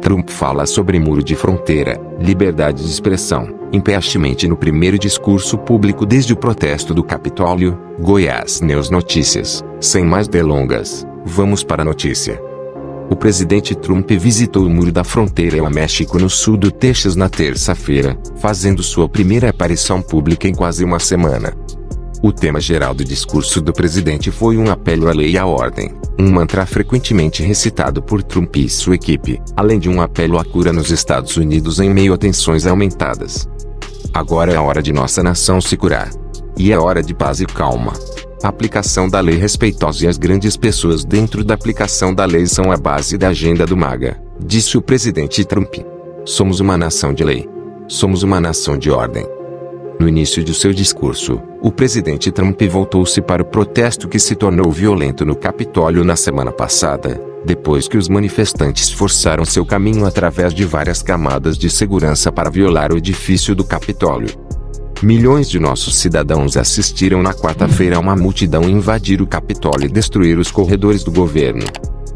Trump fala sobre muro de fronteira, liberdade de expressão, empenhamente no primeiro discurso público desde o protesto do Capitólio, Goiás News Notícias. Sem mais delongas, vamos para a notícia. O presidente Trump visitou o muro da fronteira ao México no sul do Texas na terça-feira, fazendo sua primeira aparição pública em quase uma semana. O tema geral do discurso do presidente foi um apelo à lei e à ordem, um mantra frequentemente recitado por Trump e sua equipe, além de um apelo à cura nos Estados Unidos em meio a tensões aumentadas. Agora é a hora de nossa nação se curar. E é hora de paz e calma. A aplicação da lei respeitosa e as grandes pessoas dentro da aplicação da lei são a base da agenda do MAGA, disse o presidente Trump. Somos uma nação de lei. Somos uma nação de ordem. No início de seu discurso, o presidente Trump voltou-se para o protesto que se tornou violento no Capitólio na semana passada, depois que os manifestantes forçaram seu caminho através de várias camadas de segurança para violar o edifício do Capitólio. Milhões de nossos cidadãos assistiram na quarta-feira a uma multidão invadir o Capitólio e destruir os corredores do governo.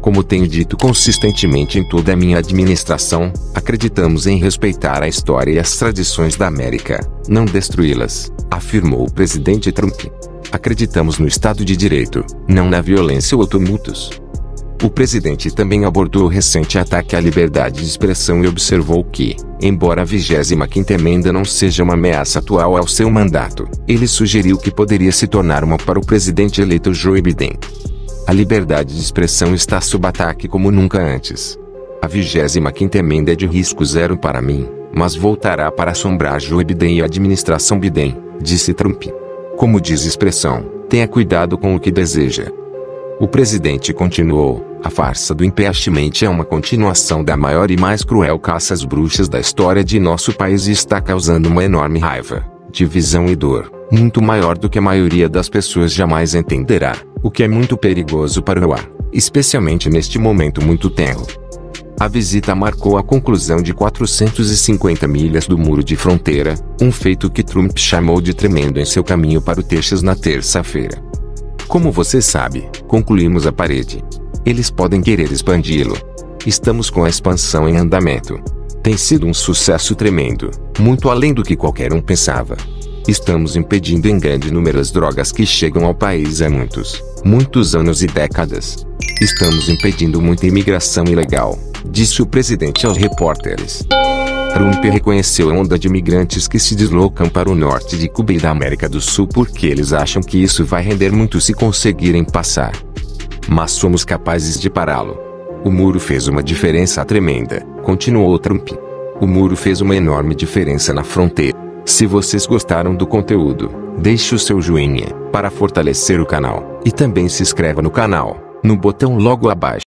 Como tenho dito consistentemente em toda a minha administração, acreditamos em respeitar a história e as tradições da América, não destruí-las, afirmou o presidente Trump. Acreditamos no Estado de Direito, não na violência ou tumultos. O presidente também abordou o recente ataque à liberdade de expressão e observou que, embora a 25ª emenda não seja uma ameaça atual ao seu mandato, ele sugeriu que poderia se tornar uma para o presidente eleito Joe Biden. A liberdade de expressão está sob ataque como nunca antes. A 25ª emenda é de risco zero para mim, mas voltará para assombrar Joe Biden e a administração Biden, disse Trump. Como diz expressão, tenha cuidado com o que deseja. O presidente continuou, a farsa do impeachment é uma continuação da maior e mais cruel caça às bruxas da história de nosso país e está causando uma enorme raiva, divisão e dor, muito maior do que a maioria das pessoas jamais entenderá o que é muito perigoso para o ar, especialmente neste momento muito tenro. A visita marcou a conclusão de 450 milhas do muro de fronteira, um feito que Trump chamou de tremendo em seu caminho para o Texas na terça-feira. Como você sabe, concluímos a parede. Eles podem querer expandi-lo. Estamos com a expansão em andamento. Tem sido um sucesso tremendo, muito além do que qualquer um pensava. Estamos impedindo em grande número as drogas que chegam ao país há muitos, muitos anos e décadas. Estamos impedindo muita imigração ilegal, disse o presidente aos repórteres. Trump reconheceu a onda de imigrantes que se deslocam para o norte de Cuba e da América do Sul porque eles acham que isso vai render muito se conseguirem passar. Mas somos capazes de pará-lo. O muro fez uma diferença tremenda, continuou Trump. O muro fez uma enorme diferença na fronteira. Se vocês gostaram do conteúdo, deixe o seu joinha para fortalecer o canal e também se inscreva no canal, no botão logo abaixo.